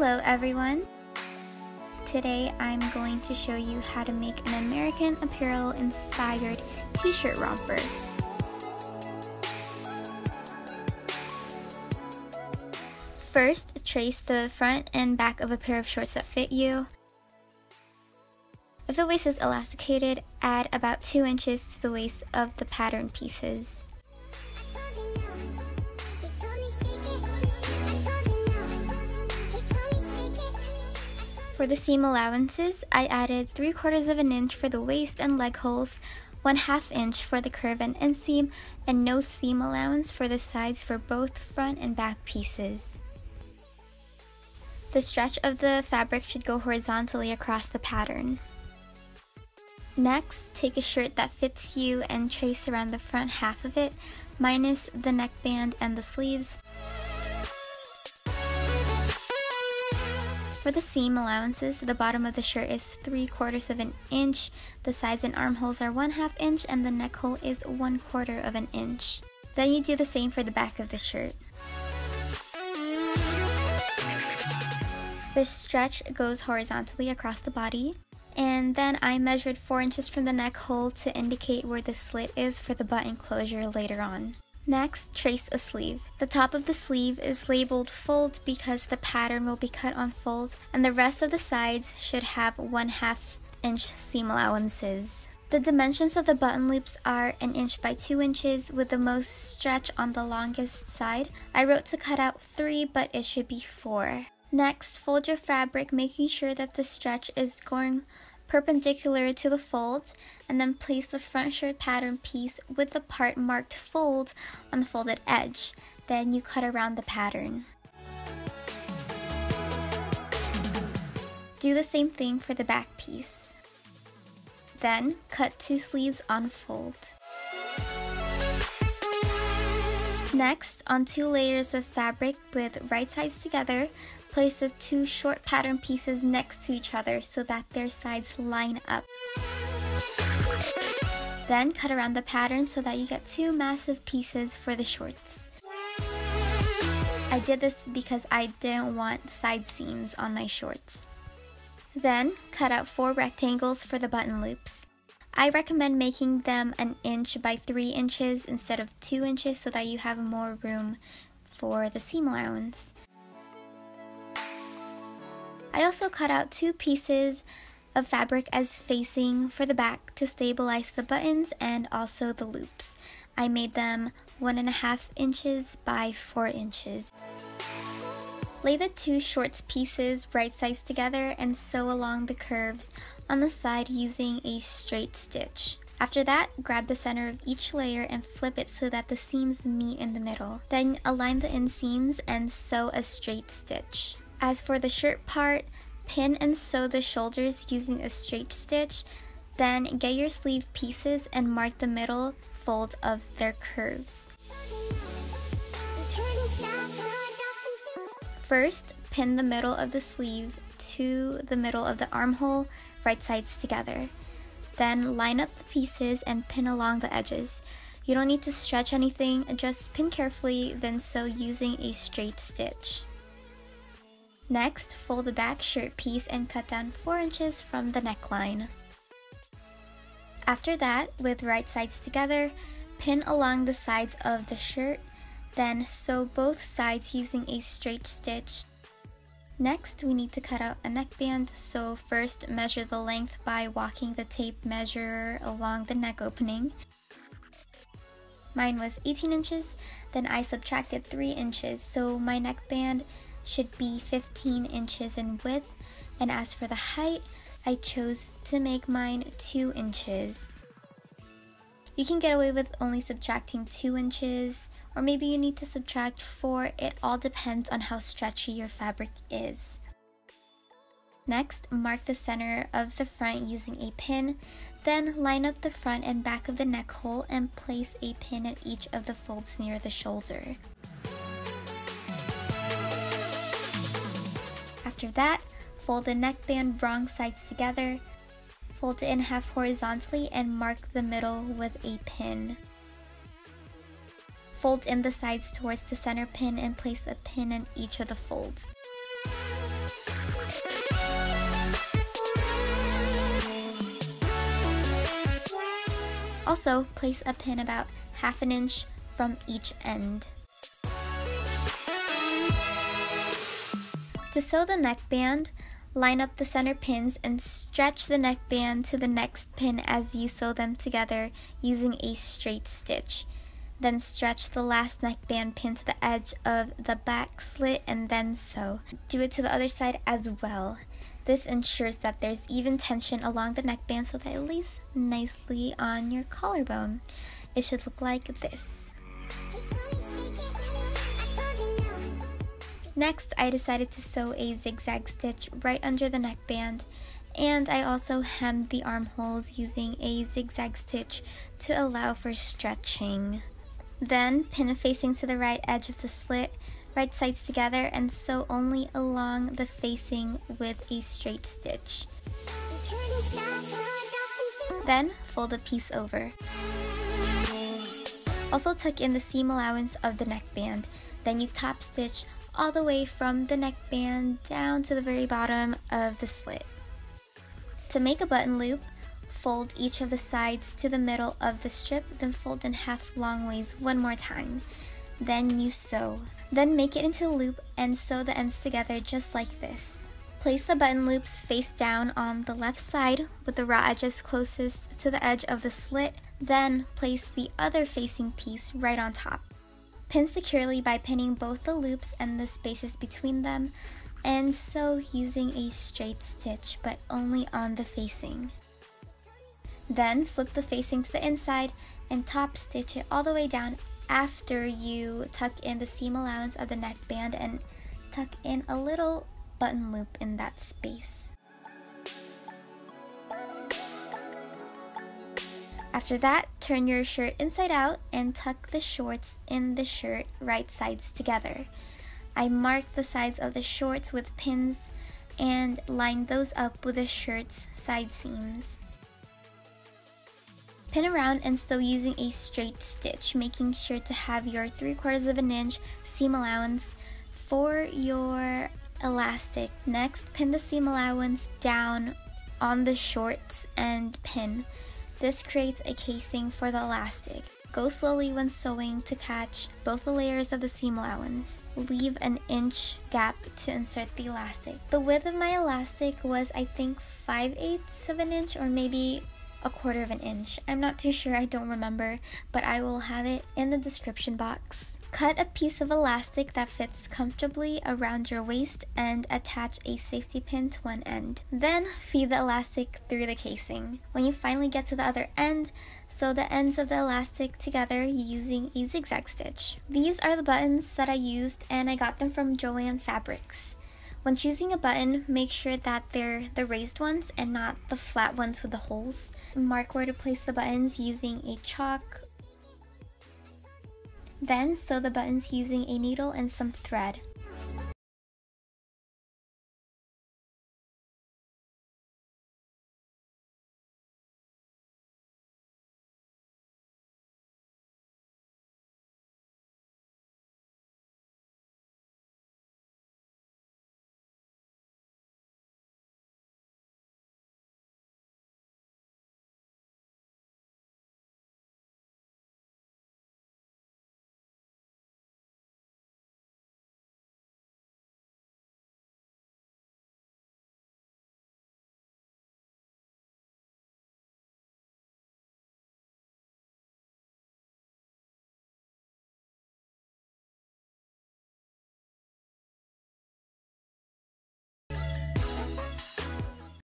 Hello everyone! Today I'm going to show you how to make an American Apparel inspired t-shirt romper. First, trace the front and back of a pair of shorts that fit you. If the waist is elasticated, add about 2 inches to the waist of the pattern pieces. For the seam allowances, I added 3 quarters of an inch for the waist and leg holes, 1 half inch for the curve and inseam, and no seam allowance for the sides for both front and back pieces. The stretch of the fabric should go horizontally across the pattern. Next, take a shirt that fits you and trace around the front half of it, minus the neckband and the sleeves. For the seam allowances, the bottom of the shirt is 3 quarters of an inch, the sides and armholes are 1 half inch, and the neck hole is 1 quarter of an inch. Then you do the same for the back of the shirt. The stretch goes horizontally across the body. And then I measured 4 inches from the neck hole to indicate where the slit is for the button closure later on. Next, trace a sleeve. The top of the sleeve is labeled fold because the pattern will be cut on fold and the rest of the sides should have 1 half inch seam allowances. The dimensions of the button loops are an inch by 2 inches with the most stretch on the longest side. I wrote to cut out 3 but it should be 4. Next, fold your fabric making sure that the stretch is going perpendicular to the fold and then place the front shirt pattern piece with the part marked fold on the folded edge. Then you cut around the pattern. Do the same thing for the back piece. Then cut two sleeves on fold. Next, on two layers of fabric with right sides together, Place the two short pattern pieces next to each other so that their sides line up. Then cut around the pattern so that you get two massive pieces for the shorts. I did this because I didn't want side seams on my shorts. Then cut out four rectangles for the button loops. I recommend making them an inch by 3 inches instead of 2 inches so that you have more room for the seam allowance. I also cut out two pieces of fabric as facing for the back to stabilize the buttons and also the loops. I made them one and a half inches by four inches. Lay the two shorts pieces right sides together and sew along the curves on the side using a straight stitch. After that, grab the center of each layer and flip it so that the seams meet in the middle. Then align the inseams and sew a straight stitch. As for the shirt part, pin and sew the shoulders using a straight stitch, then get your sleeve pieces and mark the middle fold of their curves. First, pin the middle of the sleeve to the middle of the armhole, right sides together. Then line up the pieces and pin along the edges. You don't need to stretch anything, just pin carefully, then sew using a straight stitch. Next, fold the back shirt piece and cut down 4 inches from the neckline. After that, with right sides together, pin along the sides of the shirt, then sew both sides using a straight stitch. Next, we need to cut out a neckband, so first measure the length by walking the tape measure along the neck opening. Mine was 18 inches, then I subtracted 3 inches, so my neckband should be 15 inches in width and as for the height, I chose to make mine 2 inches. You can get away with only subtracting 2 inches or maybe you need to subtract 4, it all depends on how stretchy your fabric is. Next, mark the center of the front using a pin, then line up the front and back of the neck hole and place a pin at each of the folds near the shoulder. After that, fold the neckband wrong sides together, fold it in half horizontally and mark the middle with a pin. Fold in the sides towards the center pin and place a pin in each of the folds. Also, place a pin about half an inch from each end. To sew the neckband, line up the center pins and stretch the neckband to the next pin as you sew them together using a straight stitch. Then stretch the last neckband pin to the edge of the back slit and then sew. Do it to the other side as well. This ensures that there's even tension along the neckband so that it lays nicely on your collarbone. It should look like this. Next, I decided to sew a zigzag stitch right under the neckband and I also hemmed the armholes using a zigzag stitch to allow for stretching. Then pin facing to the right edge of the slit, right sides together and sew only along the facing with a straight stitch. Then fold the piece over. Also tuck in the seam allowance of the neckband. Then you top stitch all the way from the neckband down to the very bottom of the slit. To make a button loop, fold each of the sides to the middle of the strip, then fold in half long ways one more time. Then you sew. Then make it into a loop and sew the ends together just like this. Place the button loops face down on the left side with the raw edges closest to the edge of the slit, then place the other facing piece right on top. Pin securely by pinning both the loops and the spaces between them, and sew using a straight stitch but only on the facing. Then flip the facing to the inside and top stitch it all the way down after you tuck in the seam allowance of the neckband and tuck in a little button loop in that space. After that, turn your shirt inside out and tuck the shorts in the shirt right sides together. I marked the sides of the shorts with pins and lined those up with the shirt's side seams. Pin around and sew using a straight stitch, making sure to have your 3 quarters of an inch seam allowance for your elastic. Next, pin the seam allowance down on the shorts and pin. This creates a casing for the elastic. Go slowly when sewing to catch both the layers of the seam allowance. Leave an inch gap to insert the elastic. The width of my elastic was I think 5 eighths of an inch or maybe a quarter of an inch. I'm not too sure, I don't remember, but I will have it in the description box. Cut a piece of elastic that fits comfortably around your waist and attach a safety pin to one end. Then feed the elastic through the casing. When you finally get to the other end, sew the ends of the elastic together using a zigzag stitch. These are the buttons that I used and I got them from Joann Fabrics. When choosing a button, make sure that they're the raised ones and not the flat ones with the holes. Mark where to place the buttons using a chalk. Then sew the buttons using a needle and some thread.